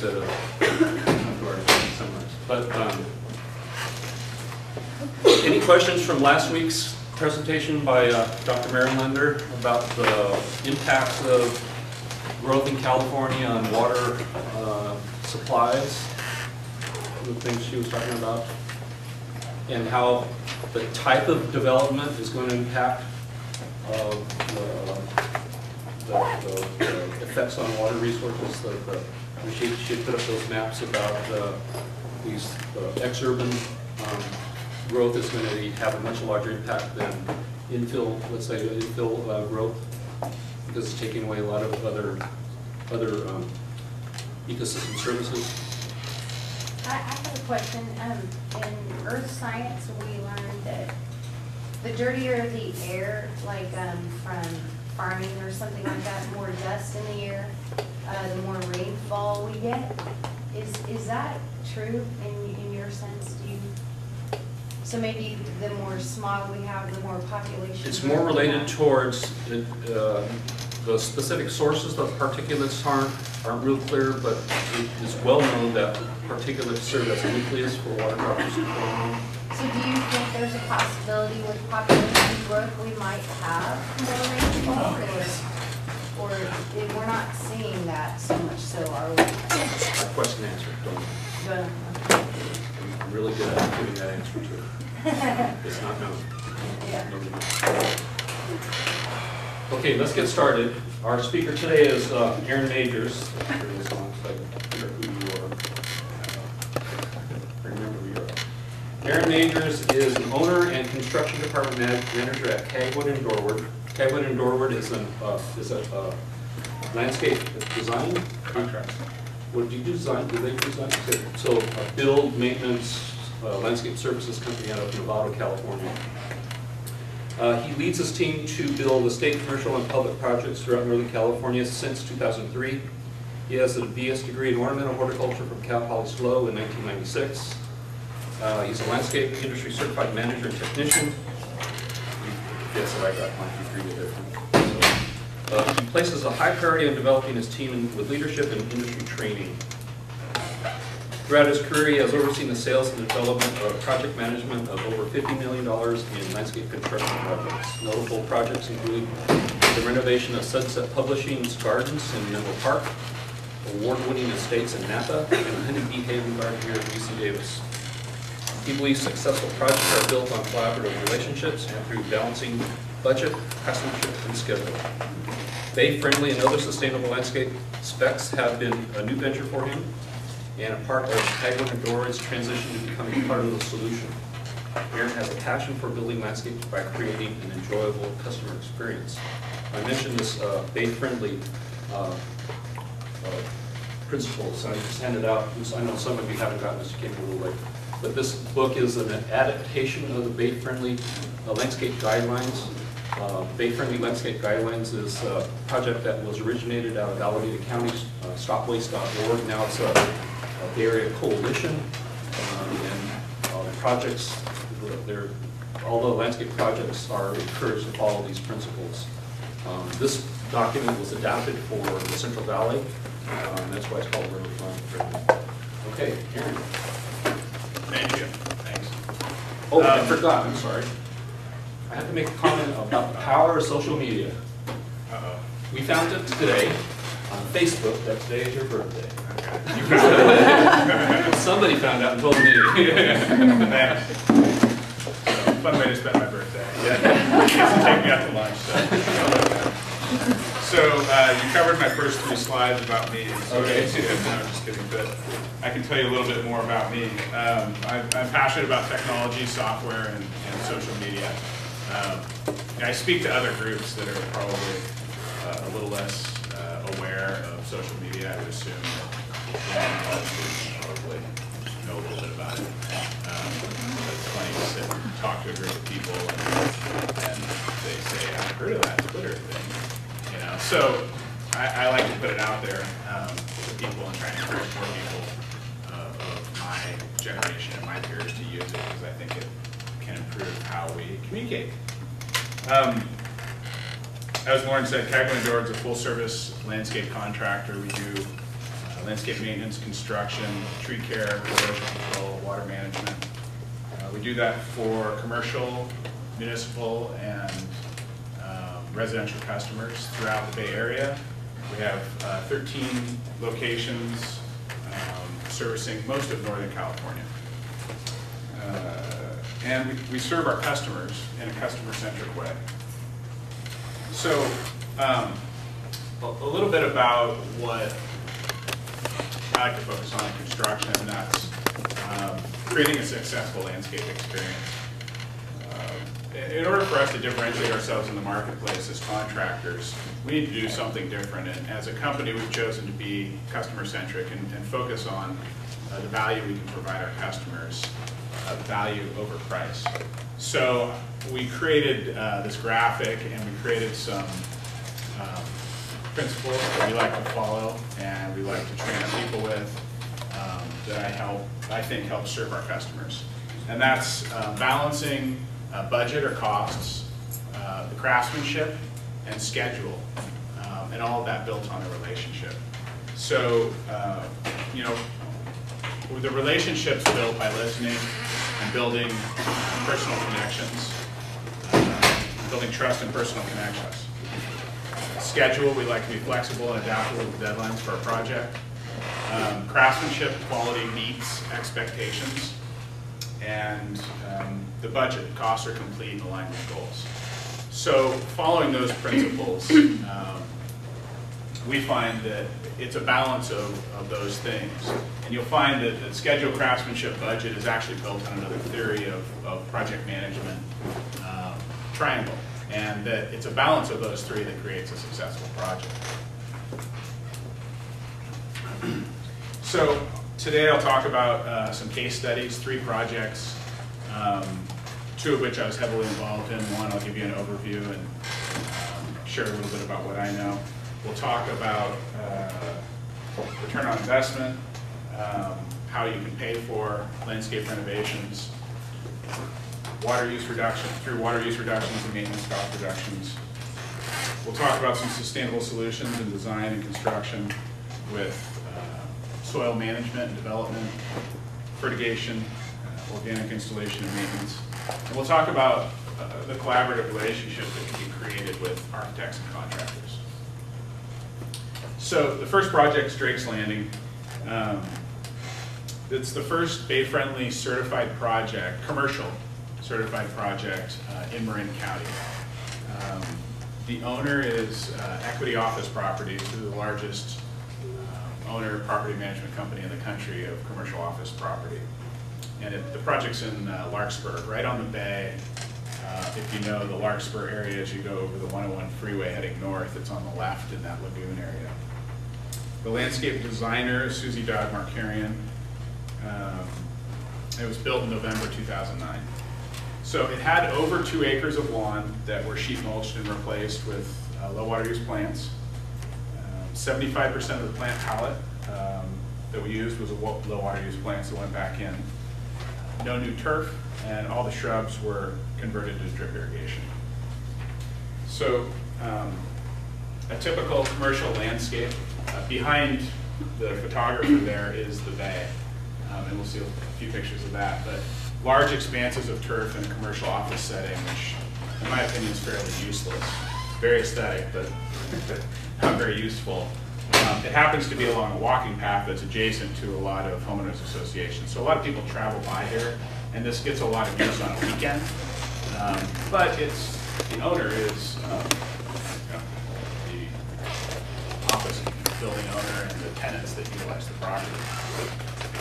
instead of. But, um, any questions from last week's presentation by uh, Dr. Marinlander about the impacts of growth in California on water uh, supplies? The things she was talking about? And how the type of development is going to impact uh, the the, the the effects on water resources, the, the, she, she put up those maps about, uh, these, uh, exurban, um, growth is gonna have a much larger impact than infill, let's say, infill, uh, growth, because it's taking away a lot of other, other, um, ecosystem services. I, I have a question. Um, in earth science, we learned that the dirtier the air, like, um, from farming or something like that, more dust in the air, uh, the more rainfall we get. Is, is that true in, in your sense? Do you, so maybe the more smog we have, the more population. It's more related towards, the, uh, the specific sources of particulates aren't, aren't real clear, but it is well known that particulates serve as a nucleus for water droplets to form. So do you think there's a possibility with population growth, we might have more rainfall? Or, or if we're not seeing that so much, so are we? Question answered, don't, But, I'm really good at giving that answer to it. It's not known. yeah. Okay, let's get started. Our speaker today is uh, Aaron Majors. Here it is on, so I can figure out who you are. Uh, Remember who you are. Aaron Majors is an owner and construction department manager at Cagwin and Dorward. Cagwin and Dorward is an, uh, is a uh, landscape design contract. What do you design, do they design? So a build, maintenance, uh, landscape services company out of Novato, California. Uh, He leads his team to build estate commercial and public projects throughout Northern California since 2003. He has a BS degree in ornamental horticulture from Cal Poly SLO in 1996. Uh, He's a landscape industry certified manager and technician. Yes, I got my degree with it. Uh, He places a high priority on developing his team with leadership and industry training. Throughout his career, he has overseen the sales and development of project management of over $50 million in landscape construction projects. Notable projects include the renovation of Sunset Publishing's gardens in Menlo Park, award-winning estates in Napa, and honeybee haven garden here at UC Davis. He believes successful projects are built on collaborative relationships and through balancing budget, craftsmanship, and schedule. Bay-friendly and other sustainable landscape specs have been a new venture for him and a part of Cagwin and Dorward's transition to becoming part of the solution. Aaron has a passion for building landscapes by creating an enjoyable customer experience. I mentioned this uh, bay-friendly uh, uh, principles, I just handed out, I know some of you haven't gotten this, you came a little late, but this book is an adaptation of the bay-friendly uh, landscape guidelines. Uh, Bay-friendly landscape guidelines is a project that was originated out of Alameda County, uh, stopwaste.org. Now it's a a Bay Area coalition, um, and uh, projects, they're, all the landscape projects are encouraged to follow these principles. Um, This document was adapted for the Central Valley, um, that's why it's called River-friendly. Okay, Aaron. Thank you, thanks. Oh, I Um, forgot, I'm sorry. I have to make a comment about the power of social media. Uh-oh. We found it today on Facebook that today is your birthday. Okay. Somebody found out and told me. Thanks. So, Fun way to spend my birthday. Yeah, to take me out to lunch, so. So, uh, you covered my first three slides about me. so- Okay. No, I'm just kidding, but I can tell you a little bit more about me. Um, I'm I'm passionate about technology, software, and and social media. Um, and I speak to other groups that are probably uh, a little less uh, aware of social media. I would assume that the college students probably know a little bit about it. Um, but It's funny to sit and talk to a group of people and, and they say, I've heard of that Twitter thing, you know? So I, I like to put it out there um, to people and try to encourage more people uh, of my generation and my peers to use it because I think it can improve how we communicate. Um, as Lauren said, Cagwin and Dorward's a full-service landscape contractor. We do uh, landscape maintenance, construction, tree care, erosion control, water management. Uh, We do that for commercial, municipal, and residential customers throughout the Bay Area. We have uh, 13 locations um, servicing most of Northern California. Uh, And we- we serve our customers in a customer-centric way. So, um, a a little bit about what I like to focus on in construction, and that's um, creating a successful landscape experience. In in order for us to differentiate ourselves in the marketplace as contractors, we need to do something different. And as a company, we've chosen to be customer-centric and and focus on uh, the value we can provide our customers, uh, value over price. So we created uh, this graphic and we created some um, principles that we like to follow and we like to train our people with um, that I help, I think help serve our customers. And that's uh, balancing uh, budget or costs, uh, the craftsmanship, and schedule, um, and all of that built on the relationship. So, uh, you know, the relationships built by listening and building personal connections, uh, building trust and personal connections. Schedule, we like to be flexible and adaptable with deadlines for our project. Um, Craftsmanship, quality meets expectations. And um, the budget, costs are complete and aligned with goals. So following those principles, um, we find that it's a balance of, of those things. And you'll find that the schedule craftsmanship budget is actually built on another theory of, of project management um, triangle. And that it's a balance of those three that creates a successful project. So today I'll talk about uh, some case studies, three projects, um, two of which I was heavily involved in. One, I'll give you an overview and um, share a little bit about what I know. We'll talk about uh, return on investment, um, how you can pay for landscape renovations, water use reduction, through water use reductions and maintenance cost reductions. We'll talk about some sustainable solutions in design and construction with soil management and development, fertigation, uh, organic installation and maintenance. And we'll talk about uh, the collaborative relationship that can be created with architects and contractors. So the first project is Drake's Landing. Um, It's the first Bay-friendly certified project, commercial certified project uh, in Marin County. Um, The owner is uh, Equity Office Properties, who the largest owner, property management company in the country of commercial office property. And it- the project's in uh, Larkspur, right on the bay. Uh, If you know the Larkspur area, as you go over the 101 freeway heading north, it's on the left in that lagoon area. The landscape designer Susie Dodd Markarian. Um, It was built in November 2009. So it had over two acres of lawn that were sheet mulched and replaced with uh, low water use plants. Um, Seventy-five percent of the plant palette um, that we used was a low water use plants that went back in. No new turf, and all the shrubs were converted to drip irrigation. So, um, a typical commercial landscape, uh, behind the photographer there is the bay. Um, and we'll see a few pictures of that, but large expanses of turf in a commercial office setting, which in my opinion is fairly useless. Very aesthetic, but not very useful. Um, it happens to be along a walking path that's adjacent to a lot of homeowners associations. So a lot of people travel by here, and this gets a lot of use on a weekend. Um, but it's, the owner is, um, you know, the office building owner and the tenants that utilize the property.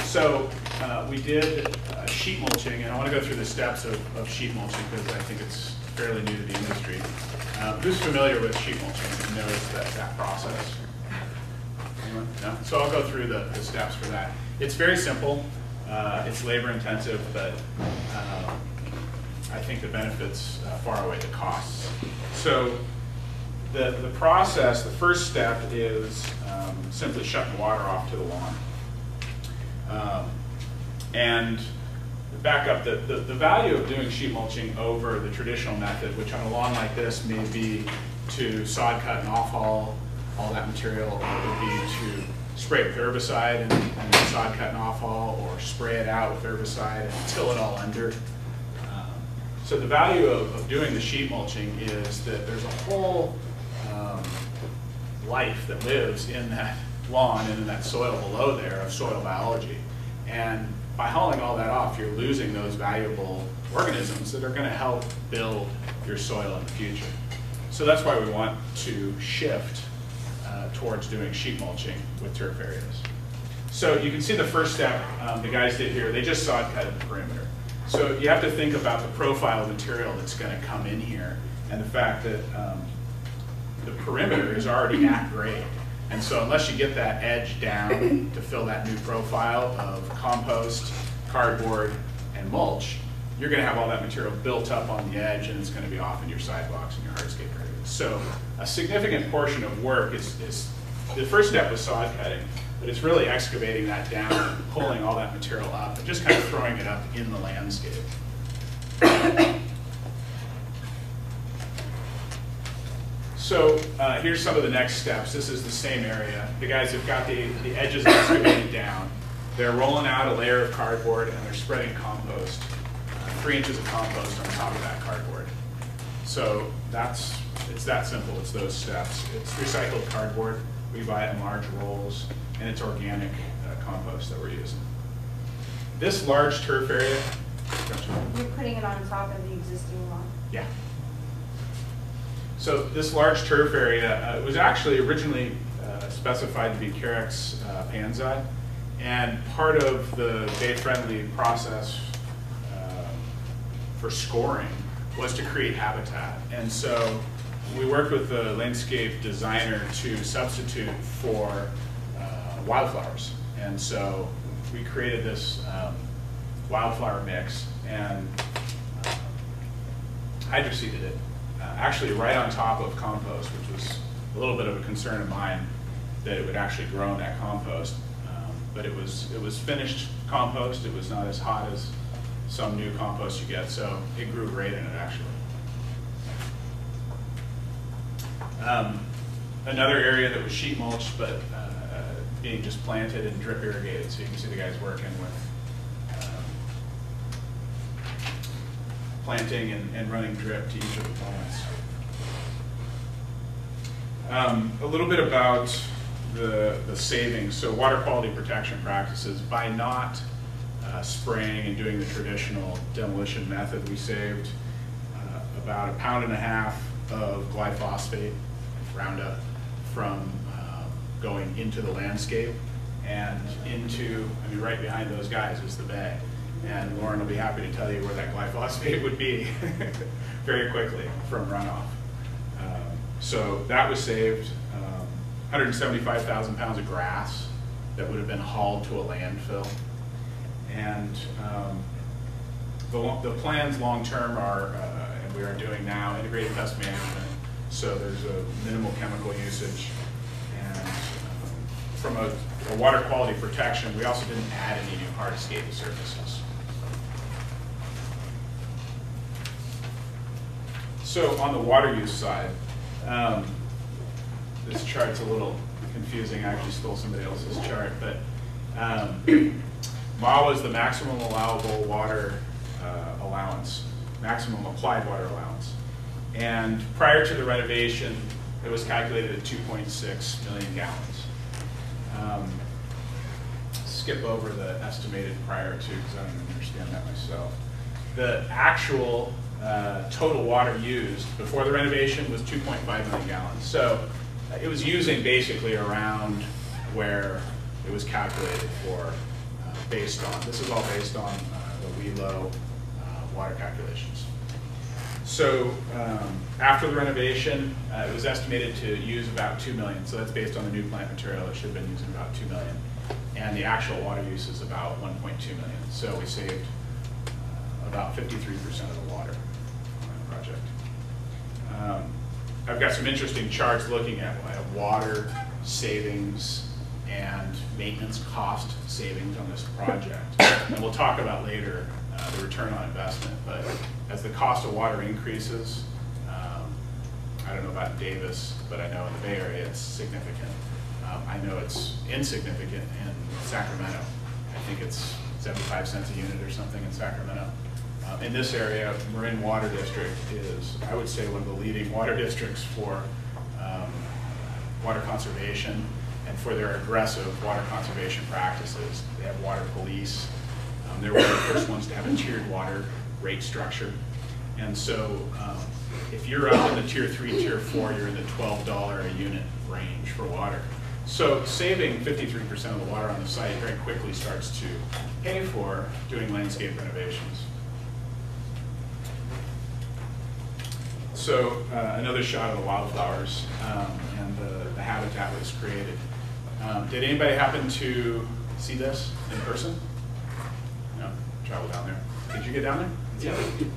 So uh, we did uh, sheet mulching, and I want to go through the steps of, of sheet mulching because I think it's fairly new to the industry. Um, who's familiar with sheet mulching and knows that, that process? Anyone? No? So I'll go through the, the steps for that. It's very simple. Uh, it's labor intensive, but um, I think the benefits uh, far outweigh the costs. So the, the process, the first step is um, simply shutting water off to the lawn. Um, And back up, the, the, the value of doing sheet mulching over the traditional method, which on a lawn like this may be to sod cut and off haul all that material, would be to spray it with herbicide and, and sod cut and off-haul, or spray it out with herbicide and till it all under. Um, So the value of, of doing the sheet mulching is that there's a whole um, life that lives in that lawn and in that soil below there of soil biology. And by hauling all that off, you're losing those valuable organisms that are gonna help build your soil in the future. So that's why we want to shift uh, towards doing sheet mulching with turf areas. So you can see the first step um, the guys did here, they just sod cut the perimeter. So you have to think about the profile of material that's gonna come in here and the fact that um, the perimeter is already at grade. And so unless you get that edge down to fill that new profile of compost, cardboard, and mulch, you're gonna have all that material built up on the edge and it's gonna be off in your sidewalks and your hardscape areas. So a significant portion of work is, is, the first step was sod cutting, but it's really excavating that down, and pulling all that material up, and just kind of throwing it up in the landscape. So uh, here's some of the next steps. This is the same area. The guys have got the, the edges excavated down. They're rolling out a layer of cardboard and they're spreading compost, uh, three inches of compost on top of that cardboard. So that's, it's that simple, it's those steps. It's recycled cardboard, we buy it in large rolls, and it's organic uh, compost that we're using. This large turf area, You're putting it on top of the existing lawn? yeah. So this large turf area uh, was actually originally uh, specified to be Carex uh. And part of the bay-friendly process uh, for scoring was to create habitat. And so we worked with the landscape designer to substitute for uh, wildflowers. And so we created this um, wildflower mix and uh, hydroseeded it, actually right on top of compost, which was a little bit of a concern of mine that it would actually grow in that compost. Um, But it was, it was finished compost, it was not as hot as some new compost you get, so it grew great in it actually. Um, Another area that was sheet mulched, but uh, being just planted and drip irrigated, so you can see the guys working with um, planting and, and running drip to each of the plants. Um, a little bit about the, the savings. So water quality protection practices, by not uh, spraying and doing the traditional demolition method, we saved uh, about a pound and a half of glyphosate, Roundup, from uh, going into the landscape and into, I mean, right behind those guys is the bay. And Lauren will be happy to tell you where that glyphosate would be very quickly from runoff. Um, So that was saved, um, 175,000 pounds of grass that would have been hauled to a landfill. And um, the, the plans long-term are, uh, and we are doing now, integrated pest management. So there's a minimal chemical usage. And um, from a, a water quality protection, we also didn't add any new hardscape surfaces. So on the water use side, um, this chart's a little confusing. I actually stole somebody else's chart, but um, MA was the maximum allowable water uh, allowance, maximum applied water allowance. And prior to the renovation, it was calculated at 2.6 million gallons. Um, skip over the estimated prior to, because I don't understand that myself. The actual uh, total water used before the renovation was 2.5 million gallons. So uh, it was using basically around where it was calculated for, uh, based on, this is all based on uh, the WELO uh, water calculations. So um, after the renovation, it was estimated to use about 2 million. So that's based on the new plant material. It should have been using about 2 million. And the actual water use is about 1.2 million. So we saved about 53% of the water. Um, I've got some interesting charts looking at water savings and maintenance cost savings on this project. And we'll talk about later uh, the return on investment, but as the cost of water increases, um, I don't know about Davis, but I know in the Bay Area it's significant. Um, I know it's insignificant in Sacramento. I think it's 75 cents a unit or something in Sacramento. Uh, In this area, Marin Water District is, I would say, one of the leading water districts for um, water conservation and for their aggressive water conservation practices. They have water police. Um, They were the first ones to have a tiered water rate structure. And so um, if you're up in the tier three, tier four, you're in the twelve dollar a unit range for water. So saving fifty-three percent of the water on the site very quickly starts to pay for doing landscape renovations. So uh, another shot of the wildflowers um, and the, the habitat was created. Um, did anybody happen to see this in person? No, travel down there. Did you get down there? Yeah.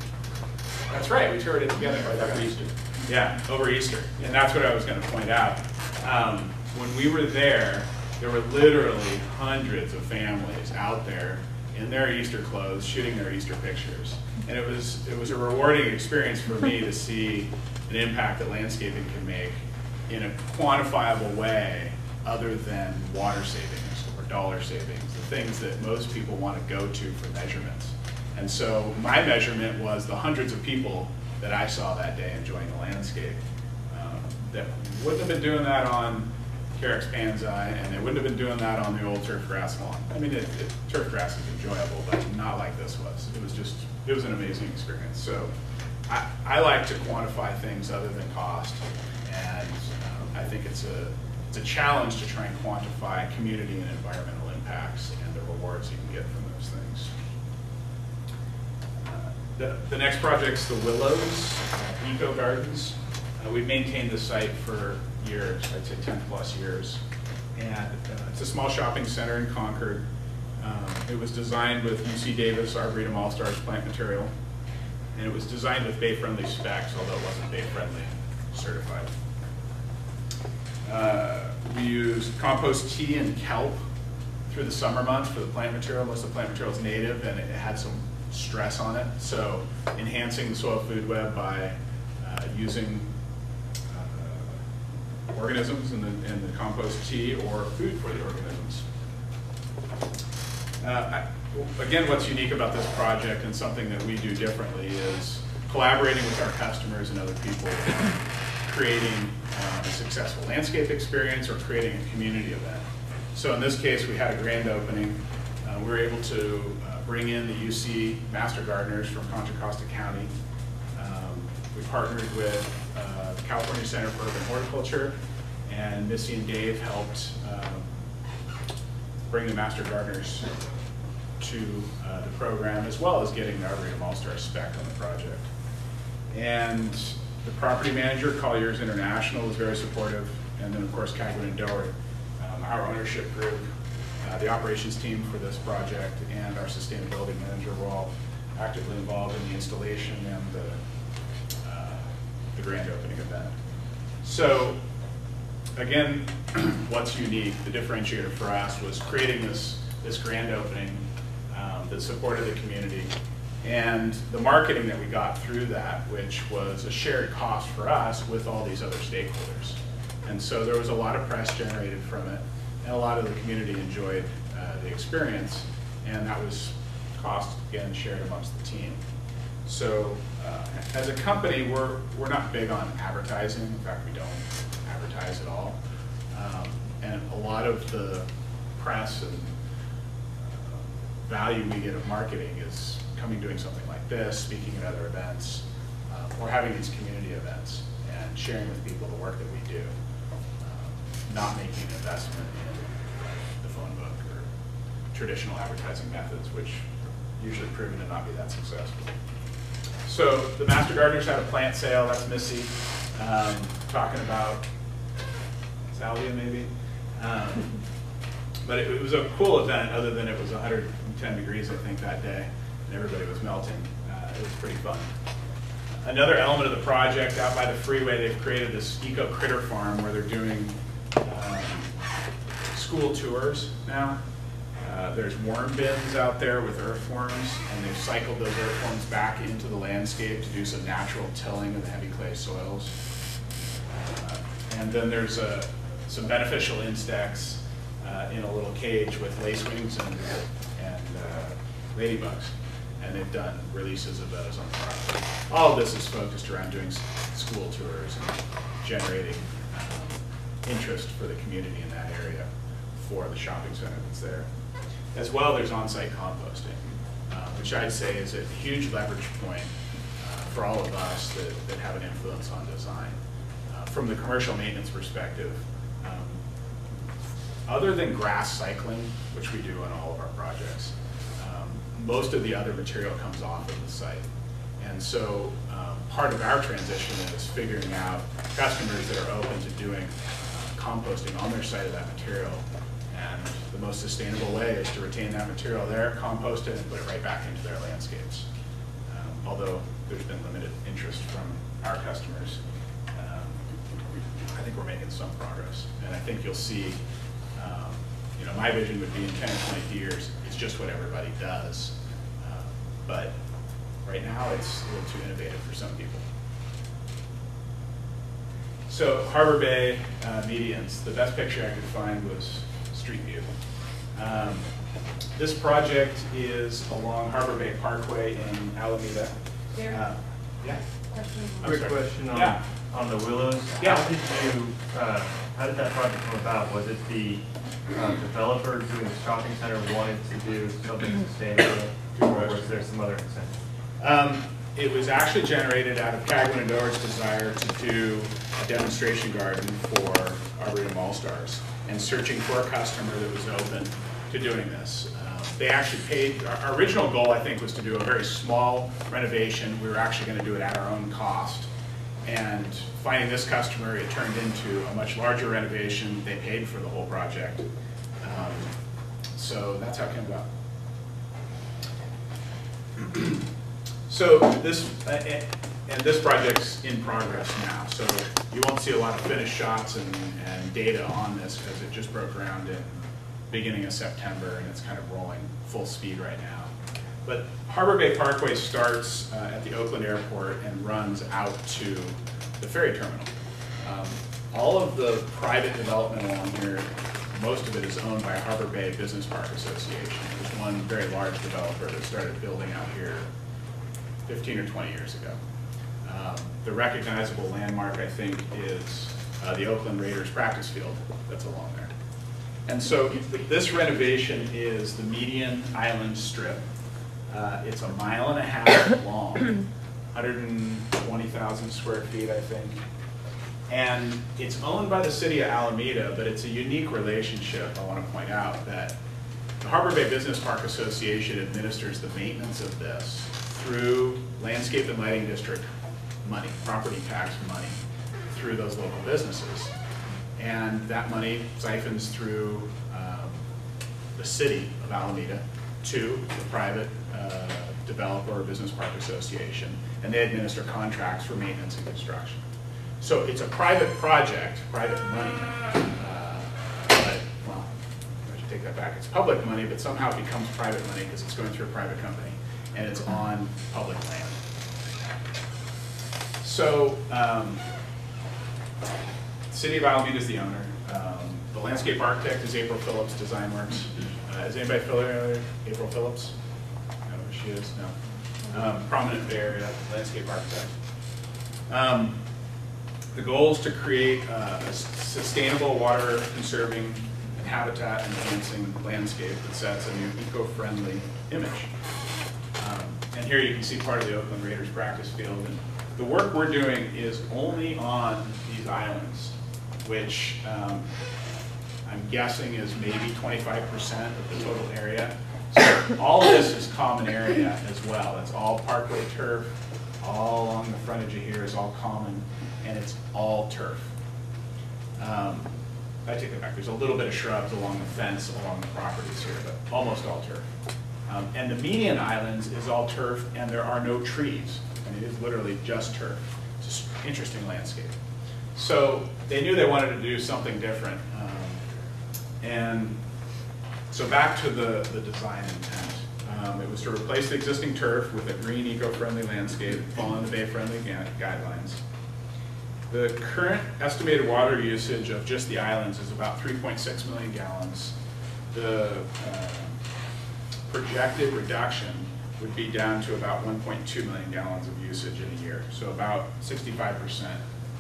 That's right, we toured it together. Right after Easter. Yeah, over Easter. And that's what I was going to point out. Um, when we were there, there were literally hundreds of families out there in their Easter clothes shooting their Easter pictures. And it was, it was a rewarding experience for me to see an impact that landscaping can make in a quantifiable way other than water savings or dollar savings, the things that most people want to go to for measurements. And so my measurement was the hundreds of people that I saw that day enjoying the landscape um, that wouldn't have been doing that on Carex pansa, and they wouldn't have been doing that on the old turf grass lawn. I mean, it, it, turf grass is enjoyable, but not like this was. It was just, it was an amazing experience. So I, I like to quantify things other than cost, and um, I think it's a, it's a challenge to try and quantify community and environmental impacts and the rewards you can get from those things. Uh, The, the next project's the Willows uh, Eco Gardens. Uh, We've maintained the site for years, I'd say 10 plus years. And uh, it's a small shopping center in Concord. Um, It was designed with UC Davis Arboretum All-Stars plant material. And it was designed with bay-friendly specs, although it wasn't bay-friendly certified. Uh, We used compost tea and kelp through the summer months for the plant material. Most of the plant material is native and it had some stress on it. So enhancing the soil food web by uh, using organisms in the, in the compost tea or food for the organisms. Uh, I- Again, what's unique about this project and something that we do differently is collaborating with our customers and other people, creating uh, a successful landscape experience or creating a community event. So in this case, we had a grand opening. Uh, We were able to uh, bring in the UC Master Gardeners from Contra Costa County. Um, We partnered with uh, California Center for Urban Horticulture, and Missy and Dave helped um, bring the Master Gardeners to uh, the program, as well as getting the Arboretum All-Star spec on the project. And the property manager, Colliers International, was very supportive, and then, of course, Cagwin and Dorward, um, our ownership group, uh, the operations team for this project, and our sustainability manager were all actively involved in the installation and the, the grand opening event. So, again, what's unique, the differentiator for us was creating this, this grand opening um, that supported the community and the marketing that we got through that, which was a shared cost for us with all these other stakeholders. And so there was a lot of press generated from it, and a lot of the community enjoyed uh, the experience, and that was cost, again, shared amongst the team. So uh, as a company, we're, we're not big on advertising. In fact, we don't advertise at all. Um, And a lot of the press and uh, value we get of marketing is coming doing something like this, speaking at other events, uh, or having these community events and sharing with people the work that we do. Um, Not making an investment in the phone book or traditional advertising methods, which usually proven to not be that successful. So the Master Gardeners had a plant sale, that's Missy, um, talking about salvia maybe. Um, But it, it was a cool event, other than it was 110 degrees, I think, that day, and everybody was melting. Uh, it was pretty fun. Another element of the project, out by the freeway, they've created this eco critter farm where they're doing um, school tours now. Uh, There's worm bins out there with earthworms, and they've cycled those earthworms back into the landscape to do some natural tilling of the heavy clay soils. Uh, And then there's a some beneficial insects uh, in a little cage with lacewings and, and uh, ladybugs. And they've done releases of those on the property. All of this is focused around doing school tours and generating um, interest for the community in that area for the shopping center that's there. As well, there's on-site composting, uh, which I'd say is a huge leverage point uh, for all of us that, that have an influence on design. Uh, From the commercial maintenance perspective, um, other than grass cycling, which we do on all of our projects, um, most of the other material comes off of the site. And so um, part of our transition is figuring out customers that are open to doing uh, composting on their site of that material. And the most sustainable way is to retain that material there, compost it, and put it right back into their landscapes. Um, Although there's been limited interest from our customers, um, I think we're making some progress. And I think you'll see, um, you know, my vision would be in 10 or 20 years, it's just what everybody does. Uh, But right now, it's a little too innovative for some people. So Harbor Bay uh, medians, the best picture I could find was Street View. Um, This project is along Harbor Bay Parkway in Alameda. Derek? Uh, Yeah. Question. Quick sorry. question on, Yeah. on the Willows. Yeah. How did you, uh, how did that project come about? Was it the uh, developer doing the shopping center wanted to do something sustainable? Or was there some other incentive? Um, It was actually generated out of Cagwin and Dorward's desire to do a demonstration garden for Arboretum All-Stars and searching for a customer that was open to doing this. Uh, They actually paid, our original goal, I think, was to do a very small renovation. We were actually going to do it at our own cost. And finding this customer, it turned into a much larger renovation. They paid for the whole project. Um, So that's how it came about. So this, uh, and this project's in progress now, so you won't see a lot of finished shots and, and data on this because it just broke ground in beginning of September and it's kind of rolling full speed right now. But Harbor Bay Parkway starts uh, at the Oakland Airport and runs out to the ferry terminal. Um, All of the private development along here, most of it is owned by Harbor Bay Business Park Association. There's one very large developer that started building out here 15 or 20 years ago. Um, The recognizable landmark, I think, is uh, the Oakland Raiders practice field that's along there. And so this renovation is the median island strip. Uh, It's a mile and a half long, 120,000 square feet, I think. And it's owned by the city of Alameda, but it's a unique relationship, I want to point out, that the Harbor Bay Business Park Association administers the maintenance of this through landscape and lighting district money, property tax money, through those local businesses. And that money siphons through um, the city of Alameda to the private uh, developer or business park association, and they administer contracts for maintenance and construction. So it's a private project, private money, uh, but, well, I should take that back. It's public money, but somehow it becomes private money because it's going through a private company, and it's on public land. So, um, City of Alameda is the owner. Um, The landscape architect is April Phillips Design Works. Uh, Is anybody familiar with April Phillips? Know who she is? No. Um, Prominent Bay Area landscape architect. Um, The goal is to create uh, a sustainable water conserving and habitat enhancing landscape that sets a new eco-friendly image. Um, And here you can see part of the Oakland Raiders practice field. And the work we're doing is only on these islands, which um, I'm guessing is maybe 25% of the total area. So all of this is common area as well. It's all parkway turf, all along the frontage of here is all common, and it's all turf. Um, I take it back, there's a little bit of shrubs along the fence along the properties here, but almost all turf. Um, And the median islands is all turf, and there are no trees. It is literally just turf. It's just interesting landscape. So they knew they wanted to do something different. um, And so back to the, the design intent. Um, It was to replace the existing turf with a green, eco-friendly landscape, following the bay-friendly guidelines. The current estimated water usage of just the islands is about 3.6 million gallons. The uh, projected reduction would be down to about 1.2 million gallons of usage in a year, so about 65%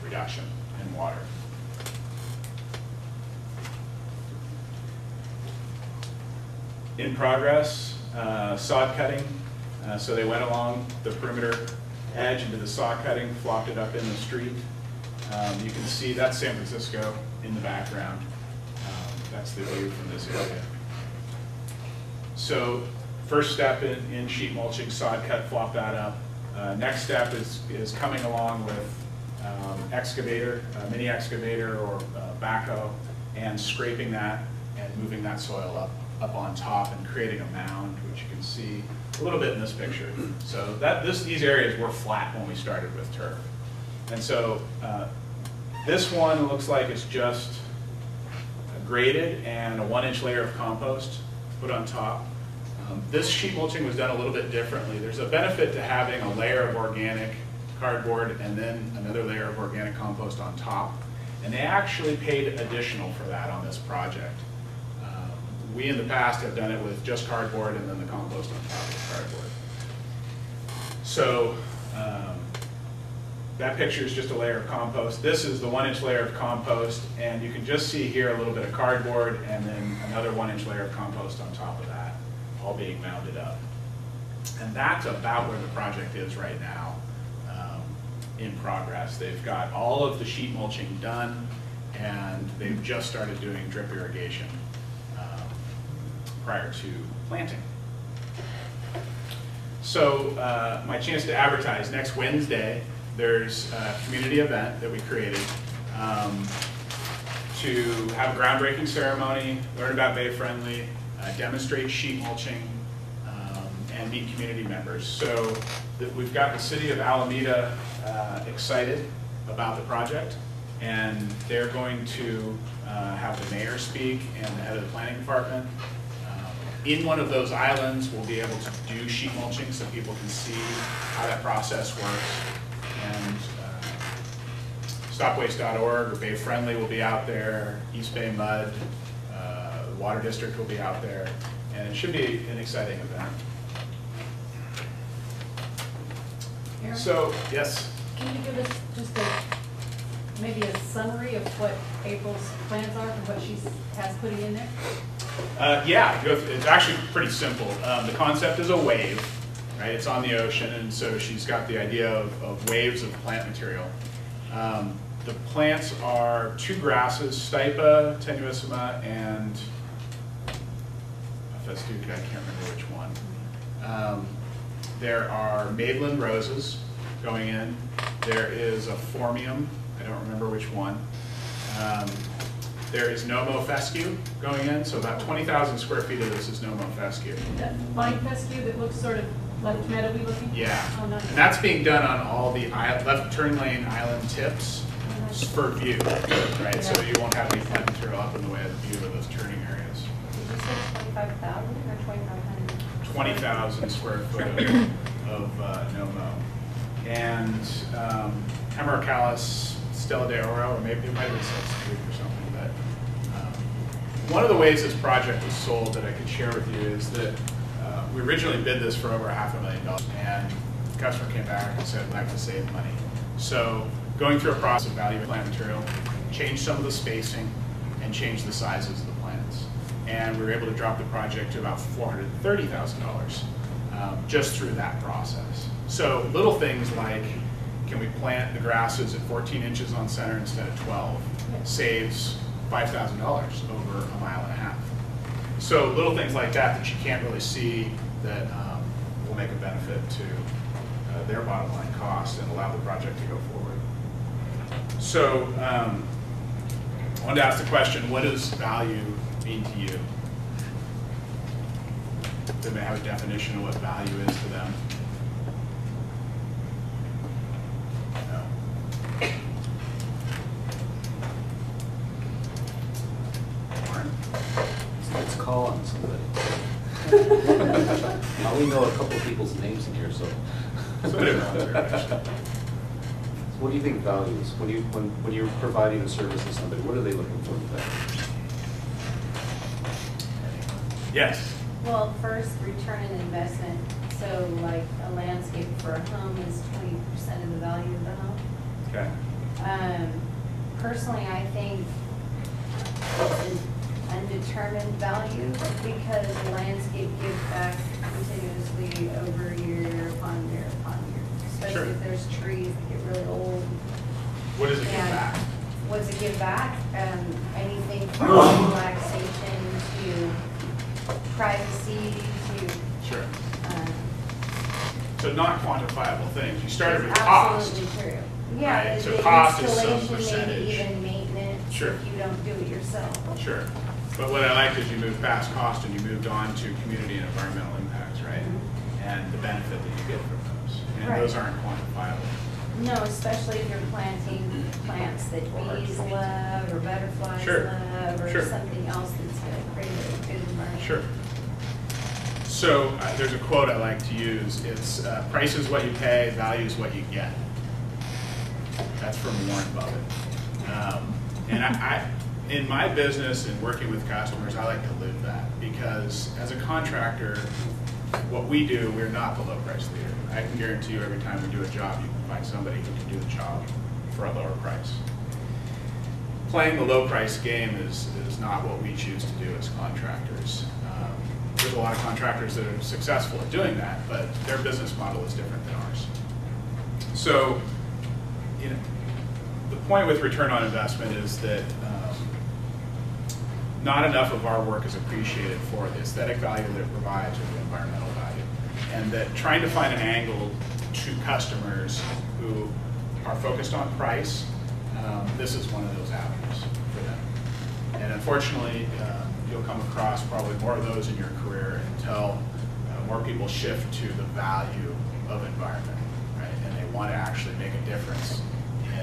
reduction in water. In progress, uh, sod cutting, Uh, so they went along the perimeter edge into the sod cutting, flopped it up in the street. Um, You can see that's San Francisco in the background. Um, That's the view from this area. So first step in, in sheet mulching, sod cut, flop that up. Uh, Next step is, is coming along with um, excavator, mini excavator or uh, backhoe, and scraping that and moving that soil up, up on top and creating a mound, which you can see a little bit in this picture. So that, this, these areas were flat when we started with turf. And so uh, this one looks like it's just graded and a one-inch layer of compost put on top. Um, This sheet mulching was done a little bit differently. There's a benefit to having a layer of organic cardboard and then another layer of organic compost on top. And they actually paid additional for that on this project. Um, We in the past have done it with just cardboard and then the compost on top of the cardboard. So um, that picture is just a layer of compost. This is the one inch layer of compost, and you can just see here a little bit of cardboard and then another one inch layer of compost on top of that, all being mounded up. And that's about where the project is right now um, in progress. They've got all of the sheet mulching done, and they've just started doing drip irrigation um, prior to planting. So uh, my chance to advertise, next Wednesday, there's a community event that we created um, to have a groundbreaking ceremony, learn about Bay Friendly, uh, demonstrate sheet mulching, um, and meet community members. So that we've got the city of Alameda uh, excited about the project, and they're going to uh, have the mayor speak and the head of the planning department. Um, In one of those islands, we'll be able to do sheet mulching so people can see how that process works. And uh, stopwaste.org or Bay Friendly will be out there, East Bay Mud, uh, the Water District will be out there, and it should be an exciting event. Aaron, So, yes, Can you give us just a, maybe a summary of what April's plans are and what she has putting in there? Uh, yeah, it's actually pretty simple. Um, the concept is a wave, right? It's on the ocean, and so she's got the idea of, of waves of plant material. Um, the plants are two grasses, Stipa, tenuissima, and festuca, I can't remember which one. Um, there are Meidiland roses going in. There is a Phormium, I don't remember which one. Um, there is Nomo fescue going in, so about 20,000 square feet of this is Nomo fescue. That fine fescue that looks sort of left meadowy looking? Yeah, Oh, nice. and that's being done on all the left turn lane island tips Oh, nice. for view, right? So you won't have any plant material up in the way of the view of those turning 25,000 or 20,000 square foot of uh, NOMO. And um, Hemerocallis Stella de Oro, or maybe it might have been Substitute or something. But um, one of the ways this project was sold that I could share with you is that uh, we originally bid this for over half a million dollars, and the customer came back and said, I have to save money." So going through a process of value plant material, change some of the spacing, and change the sizes and we were able to drop the project to about $430,000 um, just through that process. So little things like, can we plant the grasses at 14 inches on center instead of 12? Saves $5,000 over a mile and a half. So little things like that that you can't really see that um, will make a benefit to uh, their bottom line cost and allow the project to go forward. So um, I wanted to ask the question, what is value mean to you? Do they have a definition of what value is to them? No. Let's call on somebody. Now, uh, we know a couple of people's names in here, so. Somebody around there, actually. What do you think value is? When you, when, when you're providing a service to somebody, what are they looking for with that? Yes, Well, first, return on investment, so like a landscape for a home is twenty percent of the value of the home. okay, Um, personally, I think it's an undetermined value because the landscape gives back continuously over year upon year upon year. Sure. Especially if there's trees that get really old. what does it give back? What does it give back? Um, anything from relaxation to Sure. um. So not quantifiable things, you started with cost. Absolutely true. Yeah, Right, the so cost is some percentage. maybe even maintenance, Sure. if you don't do it yourself. Sure. But what I liked is you moved past cost and you moved on to community and environmental impacts, right? And the benefit that you get from those. And Right. those aren't quantifiable. No, especially if you're planting plants that bees love, or butterflies Sure. love, or Sure. something else that's gonna create a good environment. Sure. So uh, there's a quote I like to use. It's uh, price is what you pay, value is what you get. That's from Warren Buffett. Um, and I, I, in my business and working with customers, I like to live that because as a contractor, what we do, we're not the low price leader. I can guarantee you every time we do a job, you can find somebody who can do the job for a lower price. Playing the low price game is, is not what we choose to do as contractors. There's a lot of contractors that are successful at doing that, but their business model is different than ours. So, you know, the point with return on investment is that um, not enough of our work is appreciated for the aesthetic value that it provides or the environmental value. And that trying to find an angle to customers who are focused on price, um, this is one of those avenues for them. And unfortunately, uh, you'll come across probably more of those in your career until uh, more people shift to the value of environment, right? And they want to actually make a difference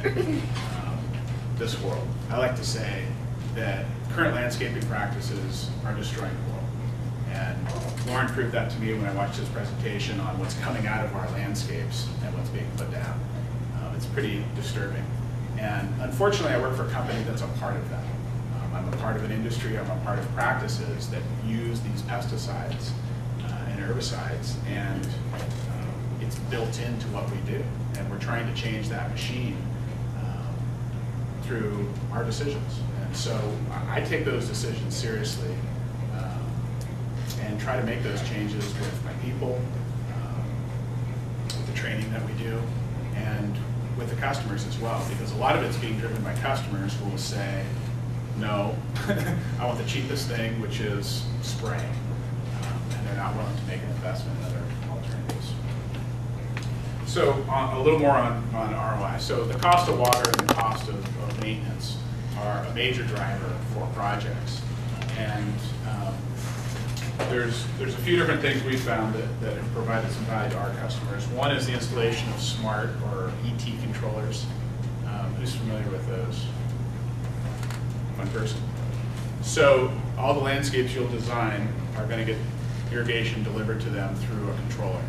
in um, this world. I like to say that current landscaping practices are destroying the world. And Lauren proved that to me when I watched his presentation on what's coming out of our landscapes and what's being put down. Um, it's pretty disturbing. And unfortunately, I work for a company that's a part of that. I'm a part of an industry, I'm a part of practices that use these pesticides uh, and herbicides, and um, it's built into what we do. And we're trying to change that machine um, through our decisions. And so I I take those decisions seriously um, and try to make those changes with my people, um, with the training that we do, and with the customers as well, because a lot of it's being driven by customers who will say, no, I want the cheapest thing, which is spraying. Um, And they're not willing to make an investment in other alternatives. So uh, a little more on, on ROI. So the cost of water and the cost of, of maintenance are a major driver for projects. And um, there's, there's a few different things we found that, that have provided some value to our customers. One is the installation of smart or ET controllers. Um, who's familiar with those? One person. So all the landscapes you'll design are going to get irrigation delivered to them through a controller.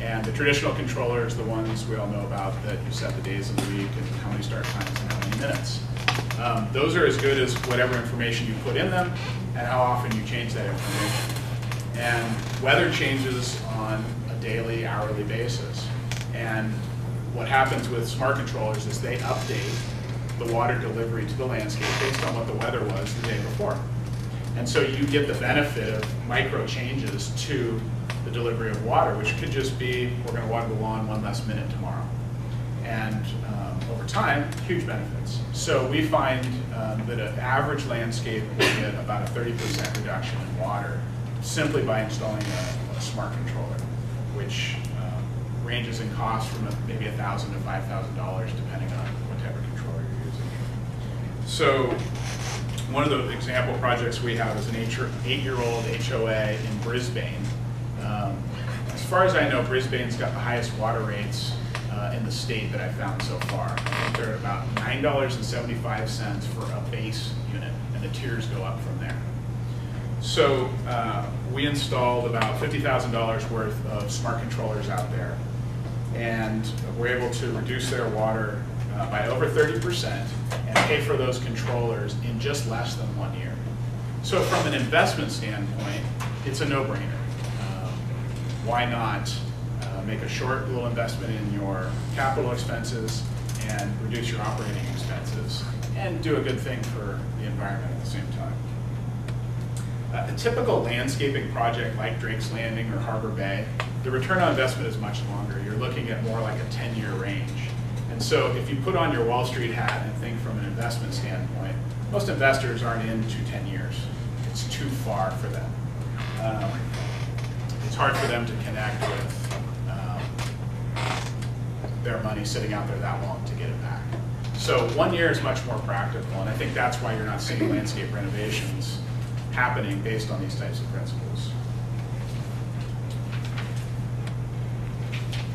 And the traditional controllers, the ones we all know about, that you set the days of the week and how many start times and how many minutes. Um, those are as good as whatever information you put in them and how often you change that information. And weather changes on a daily, hourly basis. And what happens with smart controllers is they update the water delivery to the landscape based on what the weather was the day before. And so you get the benefit of micro changes to the delivery of water, which could just be, we're gonna water the lawn one less minute tomorrow. And um, over time, huge benefits. So we find um, that an average landscape will get about a 30% reduction in water simply by installing a, a smart controller, which um, ranges in cost from a, maybe 1,000 to $5,000 depending on what type of controller you're using. So one of the example projects we have is an eight- eight-year-old HOA in Brisbane. Um, As far as I know, Brisbane's got the highest water rates uh, in the state that I found so far. They're at about $9.75 for a base unit, and the tiers go up from there. So uh, we installed about $50,000 worth of smart controllers out there, and we're able to reduce their water uh, by over 30% and pay for those controllers in just less than one year. So from an investment standpoint, it's a no-brainer. Um, Why not uh, make a short little investment in your capital expenses and reduce your operating expenses and do a good thing for the environment at the same time? Uh, A typical landscaping project like Drake's Landing or Harbor Bay, the return on investment is much longer. You're looking at more like a 10-year range. And so if you put on your Wall Street hat and think from an investment standpoint, most investors aren't into 10 years. It's too far for them. Um, It's hard for them to connect with um, their money sitting out there that long to get it back. So one year is much more practical, and I think that's why you're not seeing landscape renovations happening based on these types of principles.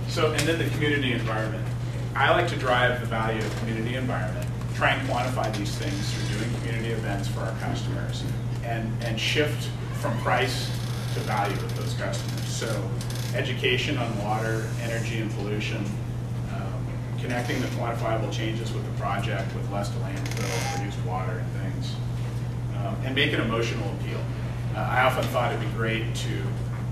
So, and then the community environment. I like to drive the value of community environment, try and quantify these things through doing community events for our customers, and, and shift from price to value with those customers. So, education on water, energy, and pollution, um, connecting the quantifiable changes with the project with less to landfill, reduced water and things, um, and make an emotional appeal. Uh, I often thought it'd be great to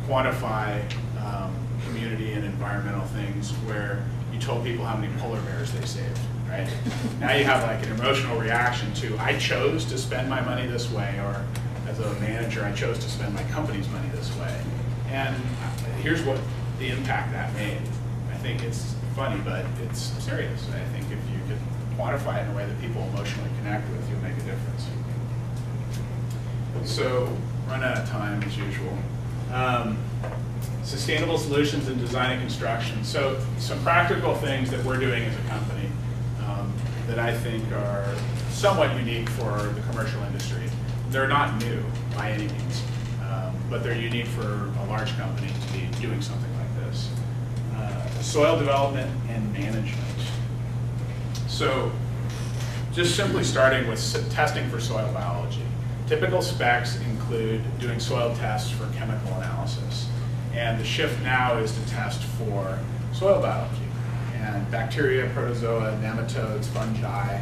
quantify um, community and environmental things where you told people how many polar bears they saved, right? now you have like an emotional reaction to, I chose to spend my money this way, or as a manager, I chose to spend my company's money this way. And here's what the impact that made. I think it's funny, but it's serious. I think if you could quantify it in a way that people emotionally connect with, you'll make a difference. So, run out of time as usual. Um, sustainable solutions in design and construction. So, some practical things that we're doing as a company um, that I think are somewhat unique for the commercial industry. They're not new by any means, um, but they're unique for a large company to be doing something like this. Uh, soil development and management. So, just simply starting with testing for soil biology. Typical specs include doing soil tests for chemical analysis. And the shift now is to test for soil biology and bacteria, protozoa, nematodes, fungi,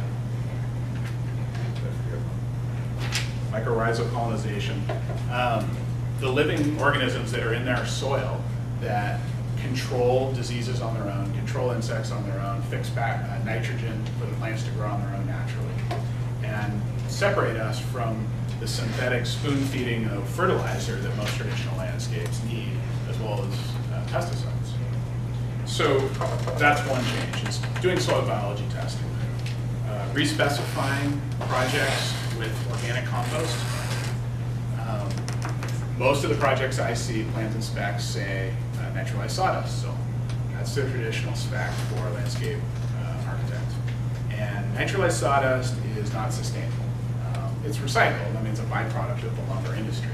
mycorrhizal colonization. Um, the living organisms that are in their soil that control diseases on their own, control insects on their own, fix back uh, nitrogen for the plants to grow on their own naturally, and separate us from the synthetic spoon feeding of fertilizer that most traditional landscapes need, as well as uh, pesticides. So that's one change, is doing soil biology testing. Uh, Respecifying projects with organic compost. Um, Most of the projects I see, plans and specs, say uh, nitrolized sawdust, so that's the traditional spec for a landscape uh, architect. And nitrolized sawdust is not sustainable. It's recycled, I mean, it's a byproduct of the lumber industry.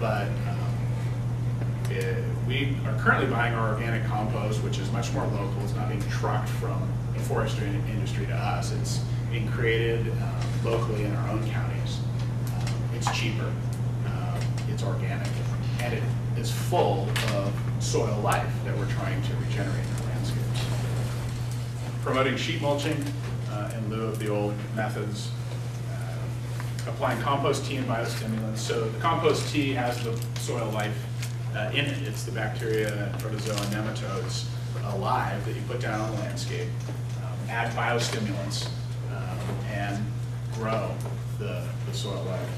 But um, eh, we are currently buying our organic compost, which is much more local, it's not being trucked from the forestry industry to us. It's being created um, locally in our own counties. Um, It's cheaper, um, it's organic, and it is full of soil life that we're trying to regenerate in our landscapes. Promoting sheet mulching uh, in lieu of the old methods. Uh, Applying compost tea and biostimulants. So the compost tea has the soil life uh, in it. It's the bacteria, protozoa, nematodes alive that you put down on the landscape. Um, Add biostimulants um, and grow the, the soil life.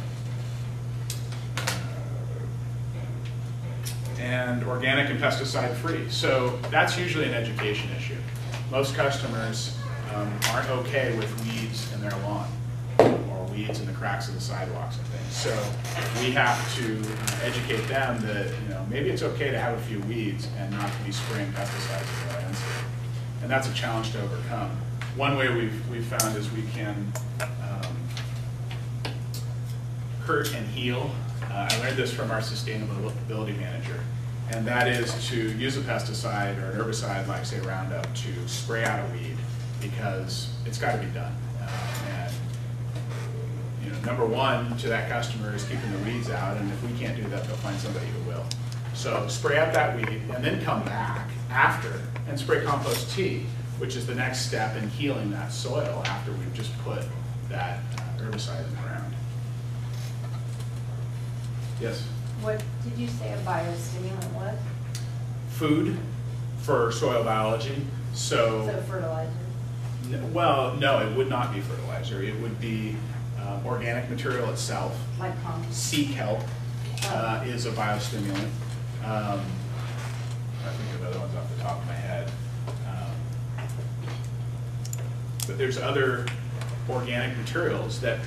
and organic and pesticide free. So that's usually an education issue. Most customers um, aren't okay with weeds in their lawn weeds in the cracks of the sidewalks and things. So we have to uh, educate them that, you know, maybe it's okay to have a few weeds and not to be spraying pesticides in the landscape. And that's a challenge to overcome. One way we've, we've found is we can um, hurt and heal. Uh, I learned this from our sustainability manager, and that is to use a pesticide or an herbicide like say Roundup to spray out a weed because it's got to be done. Uh, and you know, number one to that customer is keeping the weeds out, and if we can't do that, they'll find somebody who will. So spray out that weed, and then come back after and spray compost tea which is the next step in healing that soil after we've just put that uh, herbicide in the ground. Yes? What, did you say a biostimulant was? Food for soil biology, so. So fertilizer? Well, no, it would not be fertilizer. It would be uh, organic material itself. Like compost? Sea kelp uh, is a biostimulant. Um, I think of other ones off the top of my head. Um, But there's other organic materials that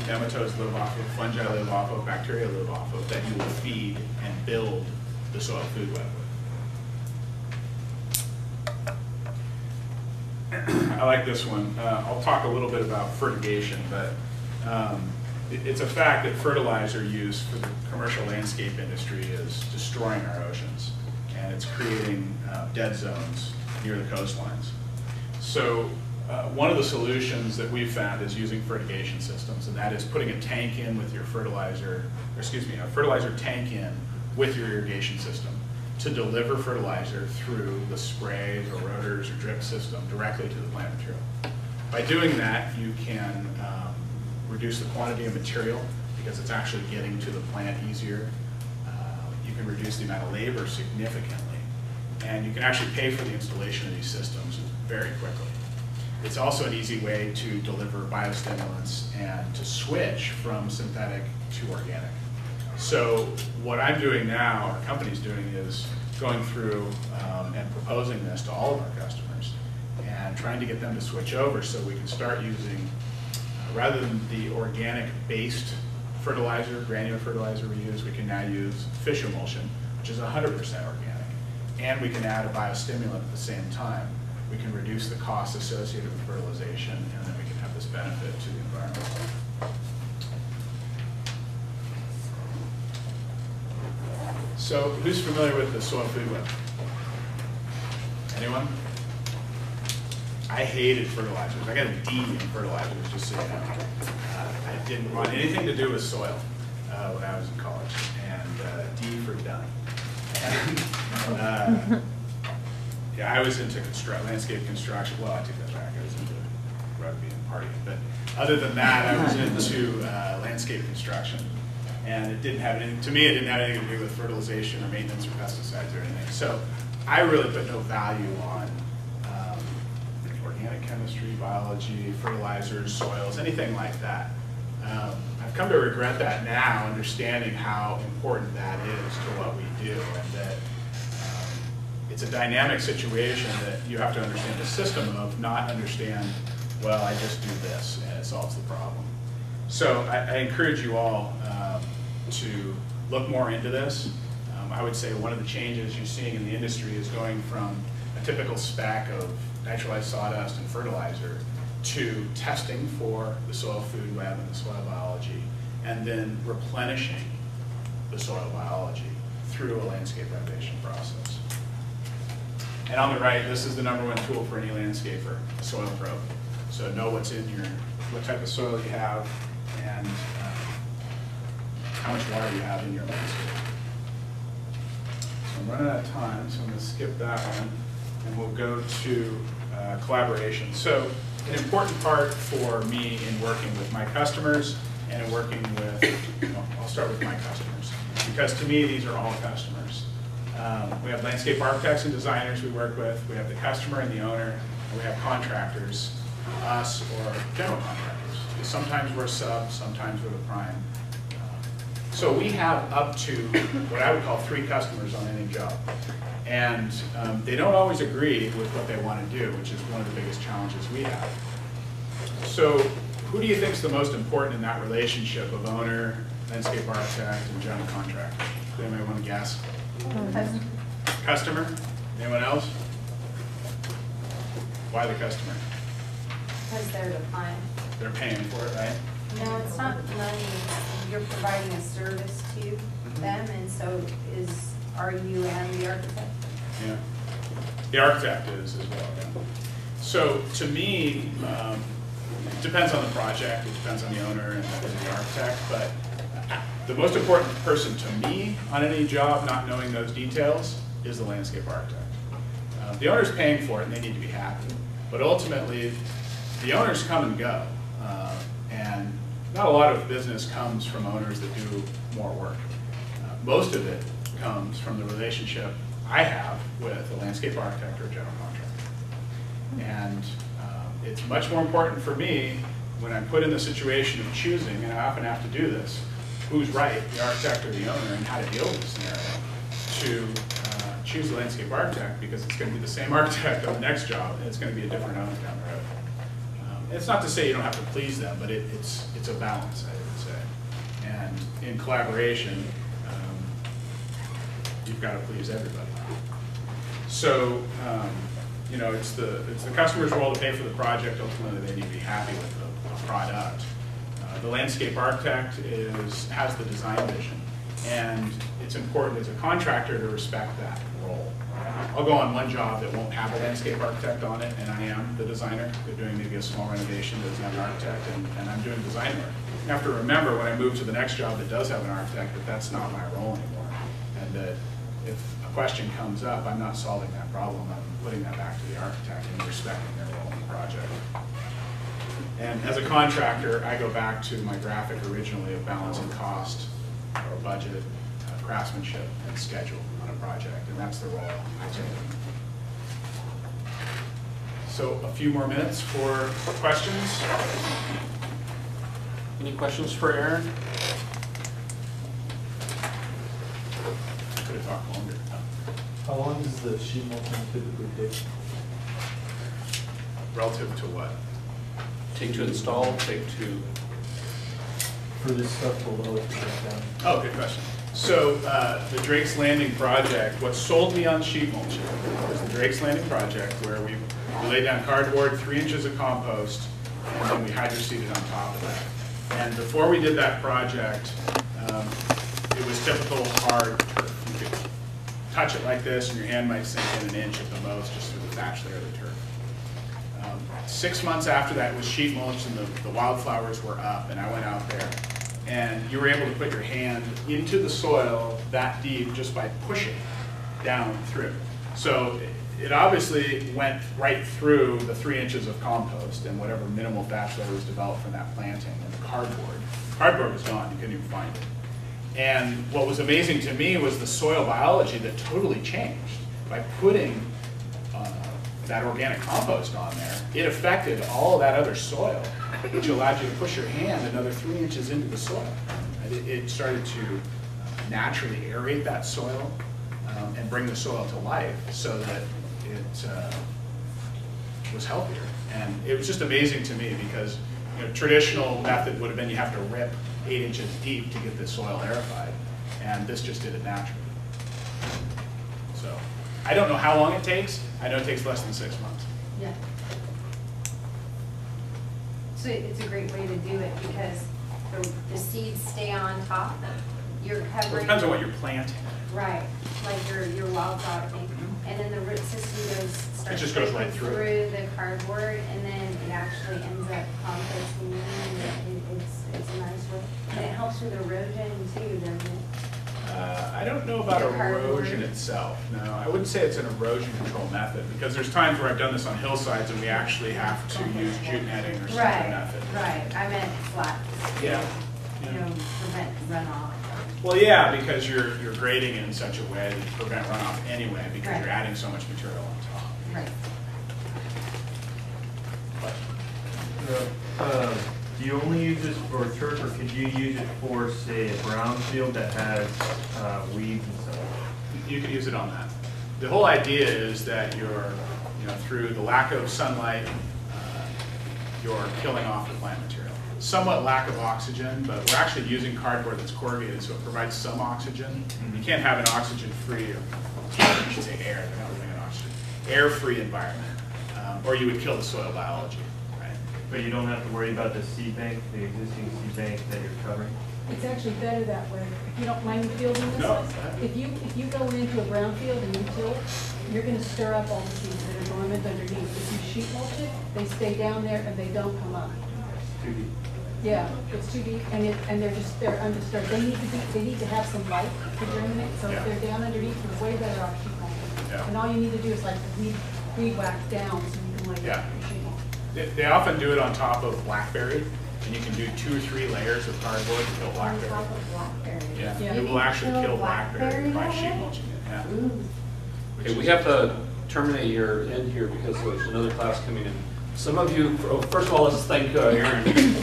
nematodes live off of, fungi live off of, bacteria live off of, that you will feed and build the soil food web with. I like this one. Uh, I'll talk a little bit about fertigation, but um, it- it's a fact that fertilizer use for the commercial landscape industry is destroying our oceans, and it's creating uh, dead zones near the coastlines. So uh, one of the solutions that we've found is using fertigation systems, and that is putting a tank in with your fertilizer, or excuse me, a fertilizer tank in with your irrigation system to deliver fertilizer through the sprays or rotors or drip system directly to the plant material. By doing that, you can um, reduce the quantity of material because it's actually getting to the plant easier. Uh, You can reduce the amount of labor significantly. And you can actually pay for the installation of these systems very quickly. It's also an easy way to deliver biostimulants and to switch from synthetic to organic. So what I'm doing now, our company's doing is going through um, and proposing this to all of our customers and trying to get them to switch over so we can start using, rather than the organic-based fertilizer, granular fertilizer we use, we can now use fish emulsion, which is 100% organic. And we can add a biostimulant at the same time. We can reduce the cost associated with fertilization, and then we can have this benefit to the environment. So who's familiar with the soil food web? Anyone? I hated fertilizers. I got a D in fertilizers, just so you know. Uh, I didn't want anything to do with soil uh, when I was in college, and uh, D for done. And, uh, yeah, I was into construct, landscape construction. Well, I take that back. I was into rugby and partying, but other than that, I was into uh, landscape construction. And it didn't have anything, to me, it didn't have anything to do with fertilization or maintenance or pesticides or anything. So I really put no value on organic chemistry, biology, fertilizers, soils, anything like that. Um, I've come to regret that now, understanding how important that is to what we do, and that um, it's a dynamic situation that you have to understand the system of, not understand, well, I just do this and it solves the problem. So I, I encourage you all um, to look more into this. Um, I would say one of the changes you're seeing in the industry is going from a typical spec of nitrolized sawdust and fertilizer to testing for the soil food web and the soil biology, and then replenishing the soil biology through a landscape renovation process. And on the right, this is the number one tool for any landscaper, a soil probe. So know what's in your, what type of soil you have, and um, how much water you have in your landscape. So I'm running out of time, so I'm going to skip that one, and we'll go to uh, collaboration. So an important part for me in working with my customers and in working with, well, I'll start with my customers, because to me, these are all customers. Um, We have landscape architects and designers we work with, we have the customer and the owner, and we have contractors, us or general contractors. Sometimes we're sub, sometimes we're the prime. So we have up to what I would call three customers on any job. And um, they don't always agree with what they want to do, which is one of the biggest challenges we have. So who do you think is the most important in that relationship of owner, landscape architect, and general contractor? Does anybody want to guess? Customer? Customer? Anyone else? Why the customer? Because they're the client. They're paying for it, right? No, it's not money, you're providing a service to them, and so is, are you and the architect? Yeah. The architect is as well, yeah. So to me, um, it depends on the project, it depends on the owner and the architect, but the most important person to me on any job, not knowing those details, is the landscape architect. Uh, The owner's paying for it and they need to be happy. But ultimately, the owners come and go. Uh, And not a lot of business comes from owners that do more work. Uh, Most of it comes from the relationship I have with a landscape architect or a general contractor. And um, it's much more important for me when I'm put in the situation of choosing, and I often have to do this, who's right, the architect or the owner, and how to deal with the scenario, to uh, choose the landscape architect because it's going to be the same architect on the next job, and it's going to be a different owner down the road. Um, It's not to say you don't have to please them, but it, it's, it's a balance, I would say. And in collaboration, um, you've got to please everybody. So, um, you know, it's the, it's the customer's role to pay for the project, ultimately they need to be happy with the, the product. Uh, The landscape architect is, has the design vision, and it's important as a contractor to respect that role. I'll go on one job that won't have a landscape architect on it, and I am the designer. They're doing maybe a small renovation, there's not an architect, and, and I'm doing design work. You have to remember when I move to the next job that does have an architect, that that's not my role anymore. And that if question comes up, I'm not solving that problem, I'm putting that back to the architect and respecting their role in the project. And as a contractor, I go back to my graphic originally of balancing cost or budget, uh, craftsmanship, and schedule on a project, and that's the role I take. So a few more minutes for questions. Any questions for Aaron? I could have talked longer. How long does the sheet mulching typically take? Relative to what? Take to install, take to, For this stuff below it to get down? Oh, good question. So uh, the Drake's Landing project, what sold me on sheet mulching was the Drake's Landing project where we we laid down cardboard, three inches of compost, and then we hydroseeded on top of that. And before we did that project, um, it was typical hard turf. Touch it like this and your hand might sink in an inch at the most just through the thatch layer of the turf. Um, Six months after that was sheet mulch and the, the wildflowers were up and I went out there and you were able to put your hand into the soil that deep just by pushing down through. So it- it obviously went right through the three inches of compost and whatever minimal thatch layer was developed from that planting and the cardboard. Cardboard was gone, you couldn't even find it. And what was amazing to me was the soil biology that totally changed by putting uh, that organic compost on there. It affected all that other soil, which allowed you to push your hand another three inches into the soil. It, it started to uh, naturally aerate that soil um, and bring the soil to life so that it uh, was healthier. And it was just amazing to me because you know, traditional method would have been you have to rip eight inches deep to get the soil aerified, and this just did it naturally. So I don't know how long it takes. I know it takes less than six months. Yeah. So it's a great way to do it because the, the seeds stay on top. You're Well, It depends on what you're planting. Right, like your, your wildflower thing. Mm-hmm. And then the root system goes, starts just goes right through through the cardboard and then it actually ends up composting and it, it's, it's a nice way. And it helps with erosion too, doesn't it? Uh, I don't know about erosion itself, no. I wouldn't say it's an erosion control method, because there's times where I've done this on hillsides and we actually have to use jute netting or some other Right, method. right, I meant flat, Yeah. you know, prevent runoff. Well, yeah, because you're, you're grading it in such a way to prevent runoff anyway, because Right. you're adding so much material on top. Right. Uh, Do you only use this for turf, or could you use it for, say, a brown field that has uh, weeds and stuff? You could use it on that. The whole idea is that you're, you know, through the lack of sunlight, uh, you're killing off the plant material. Somewhat lack of oxygen, but we're actually using cardboard that's corrugated, so it provides some oxygen. You can't have an oxygen-free, or I should say air, they're not living in oxygen, air-free environment, um, or you would kill the soil biology, right? But you don't have to worry about the seed bank, the existing seed bank that you're covering? It's actually better that way. If you don't mind fielding this No. way, if you, if you go into a brown field and you till, you're gonna stir up all the seeds that are dormant underneath. If you sheet mulch it, they stay down there and they don't come up. Too deep. Yeah, it's too deep, and it, and they're just, they're undisturbed. They need to be, they need to have some light to germinate, so Yeah. if they're down underneath, it's way better off sheet mulching. Yeah. And all you need to do is like weed, weed whack down so you can like. Yeah. machine it. They, they often do it on top of blackberry, and you can do two or three layers of cardboard to kill blackberry. On blackberry. top of blackberry. Yeah, Yeah. it will actually kill blackberry by that sheet mulching it, yeah. Okay, we have to terminate your end here, because there's another class coming in. Some of you, oh, first of all, let's thank uh, Aaron.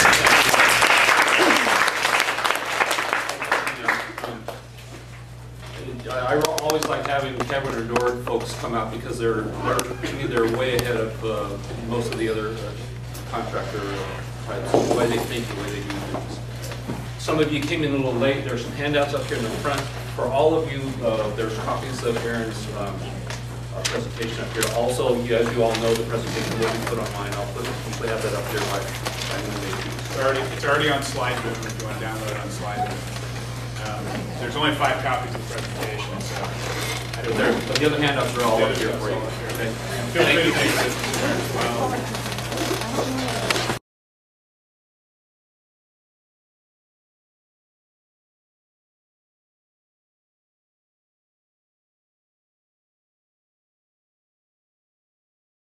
Um, I I always like having Cagwin and Dorward folks come out because they're, they're, they're way ahead of uh, most of the other uh, contractor uh, types, the way they think, the way they do things. Some of you came in a little late, there's some handouts up here in the front. For all of you, uh, there's copies of Aaron's um, uh, presentation up here. Also, you- as you all know, the presentation will be put online. I'll put, hopefully have that up there by, by Monday. It's already, it's already on SlideBoom if you want to download it on SlideBoom. Um, There's only five copies of the presentation, so. But, there, the other handoffs are all up here for you. Okay. Thank you.